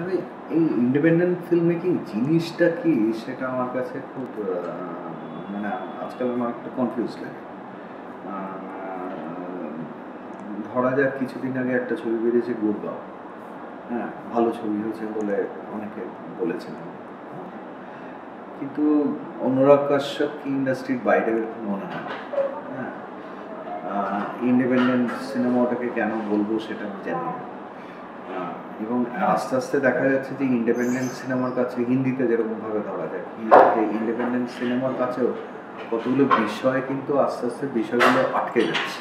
আমি এই independent film making জিনিসটা কি সেটা আমার কাছে খুব মানে আজকাল আমার একটা কনফিউজ লাগে। ধরা যাক কিছুদিন আগে একটা ছবি বেরিয়েছে গুড়গাঁও হ্যাঁ ভালো ছবি হয়েছে বলে অনেকে বলেছেন। কিন্তু অনুরাগ কাশ্যপ কি ইন্ডাস্ট্রির বাইরে মনে হয় হ্যাঁ ইন্ডিপেন্ডেন্ট সিনেমা ওটাকে কেন বলব সেটা আমি জানি না। এবং আস্তে আস্তে দেখা যাচ্ছে যে ইন্ডিপেন্ডেন্ট সিনেমার কাছে হিন্দিতে যেরকমভাবে ধরা যায় ইন্ডিপেন্ডেন্ট সিনেমার কাছেও কতগুলো বিষয় কিন্তু আস্তে আস্তে বিষয়গুলো আটকে যাচ্ছে।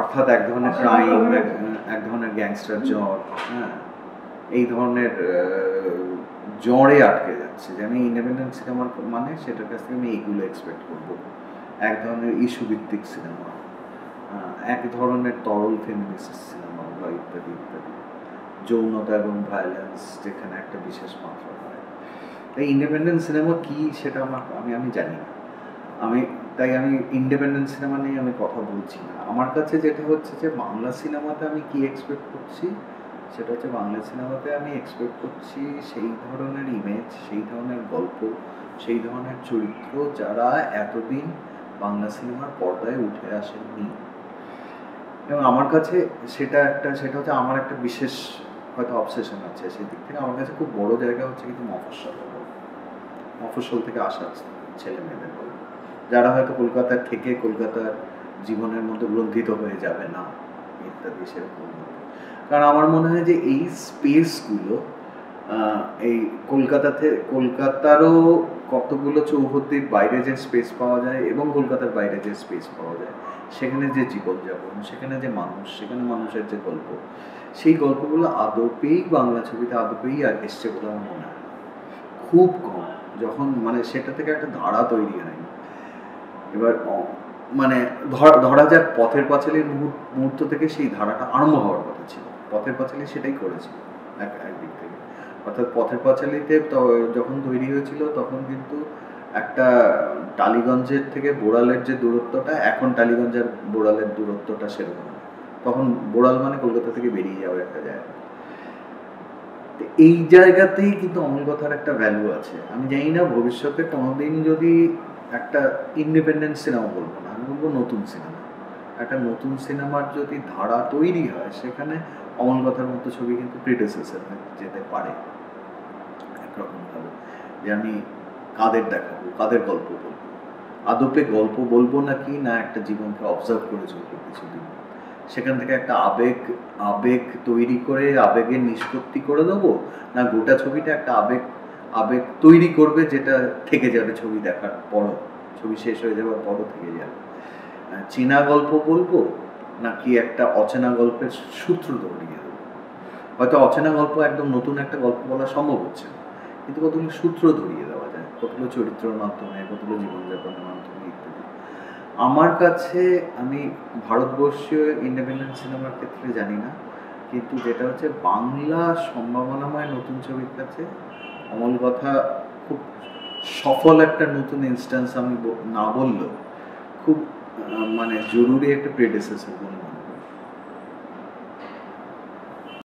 অর্থাৎ এক ধরনের ক্রাইম এক ধরনের গ্যাংস্টার জ্বর হ্যাঁ? এই ধরনের জ্বরে আটকে যাচ্ছে। যে আমি ইন্ডিপেন্ডেন্ট সিনেমার মানে সেটার কাছ থেকে আমি এইগুলো এক্সপেক্ট করব। এক ধরনের ইস্যু ভিত্তিক সিনেমা এক ধরনের তরল ফেমিনিস্ট সিনেমা বা ইত্যাদি ইত্যাদি। যৌনতা এবং ভায়োলেন্স যেখানে একটা বিশেষ মাত্রা হয় তাই ইন্ডিপেন্ডেন্ট সিনেমা কি সেটা আমার আমি আমি জানি না। আমি, তাই আমি ইন্ডিপেন্ডেন্ট সিনেমা নিয়ে আমি কথা বলছি না। আমার কাছে যেটা হচ্ছে যে বাংলা সিনেমাতে আমি কি এক্সপেক্ট করছি? সেটা হচ্ছে বাংলা সিনেমাতে আমি এক্সপেক্ট করছি সেই ধরনের ইমেজ সেই ধরনের গল্প, সেই ধরনের চরিত্র যারা এতদিন বাংলা সিনেমার পর্দায় উঠে আসেননি। এবং আমার কাছে সেটা একটা, সেটা হচ্ছে আমার একটা বিশেষ হয়তো অবসেশন আছে সেই দিক থেকে। আমার কাছে খুব বড় জায়গা হচ্ছে কিন্তু মফস্বল। মফস্বল থেকে আসা ছেলে মেয়েদের বলে। যারা হয়তো কলকাতার থেকে কলকাতার জীবনের মধ্যে গ্রন্থিত হয়ে যাবে না, ইত্যাদি সেরকম। কারণ আমার মনে হয় যে এই স্পেসগুলো এই কলকাতাতে কলকাতারও কতগুলো চৌহদ্দির বাইরে যে স্পেস পাওয়া যায় এবং কলকাতার বাইরে যে স্পেস পাওয়া যায়, সেখানে যে জীবনযাপন, সেখানে যে মানুষ, সেখানে মানুষের যে গল্প, সেই গল্পগুলো আদপেই বাংলা ছবিতে আদপেই আর এসছে বলে আমার মনে হয় খুব কম, যখন মানে সেটা থেকে একটা ধারা তৈরি হয়নি এবার মানে ধরা যাক পথের পাঁচালীর মুহূর্ত মুহূর্ত থেকে সেই ধারাটা আরম্ভ হওয়ার কথা ছিল। পথের পাঁচালী সেটাই করেছিল এক, একদিক থেকে। অর্থাৎ পথের পাঁচালীতে যখন তৈরি হয়েছিল, তখন কিন্তু একটা টালিগঞ্জের থেকে বোড়ালের যে দূরত্বটা, এখন টালিগঞ্জ আর বোড়ালের দূরত্বটা সেরকম। তখন বোড়াল মানে কলকাতা থেকে বেরিয়ে যাওয়া একটা জায়গা। এই জায়গাতেই কিন্তু অমল কথার একটা ভ্যালু আছে। আমি জানি না ভবিষ্যতে কোনোদিন যদি একটা ইন্ডিপেন্ডেন্ট সিনেমা বলব না, আমি বলব নতুন সিনেমা একটা নতুন সিনেমার যদি ধারা তৈরি হয়, সেখানে অমল কথার মতো ছবি কিন্তু প্রিডেসেসর যেতে পারে। একরকমভাবে যে আমি কাদের দেখাবো, কাদের গল্প বলব? আদপে গল্প বলব নাকি না একটা জীবনকে অবজার্ভ করে চলবো কিছুদিন? সেখান থেকে একটা আবেগ আবেগ তৈরি করে আবেগের নিষ্পত্তি করে দেবো না গোটা ছবিটা একটা আবেগ আবেগ তৈরি করবে যেটা থেকে যাবে ছবি দেখার পরও? ছবি শেষ হয়ে যাওয়ার পরও থেকে যাবে। চেনা গল্প বলব নাকি একটা অচেনা গল্পের সূত্র ধরিয়ে দেবো? হয়তো অচেনা গল্প একদম নতুন একটা গল্প বলা সম্ভব হচ্ছে না, কিন্তু কতগুলো সূত্র ধরিয়ে দেওয়া যায়, কতগুলো চরিত্রের মাধ্যমে, কতগুলো জীবনযাপনের মাধ্যমে ইত্যাদি। আমার কাছে আমি ভারতবর্ষীয় ইন্ডিপেন্ডেন্ট সিনেমার ক্ষেত্রে জানি না, কিন্তু যেটা হচ্ছে বাংলা সম্ভাবনাময় নতুন ছবির কাছে অমল কথা খুব সফল একটা নতুন ইনস্ট্যান্স আমি না বললেও খুব মানে জরুরি একটা প্রেডেসেসর বলে মনে।